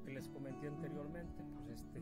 que les comenté anteriormente, pues este